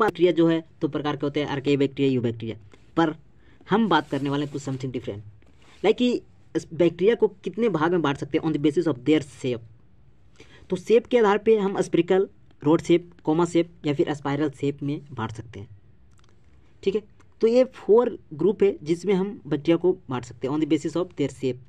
Bacteria जो है, दो प्रकार के होते हैं आर्के बैक्टीरिया यू बैक्टीरिया पर हम बात करने वाले हैं कुछ समथिंग डिफरेंट लाइक कि बैक्टीरिया को कितने भाग में बांट सकते हैं? On the basis of their shape तो सेप के आधार पे हम spherical rod shape comma shape या फिर स्पायरल सेप में बांट सकते हैं। ठीक है? तो ये फोर ग्रुप है जिसमें हम बैक्टीरिया को बांट सकते हैं। On the basis of their shape